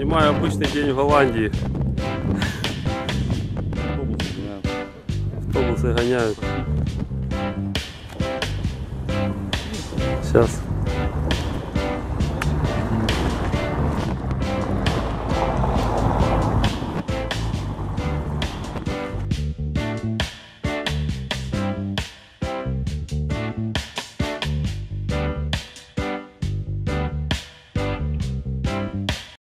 Снимаю обычный день в Голландии. Автобусы гоняют. Сейчас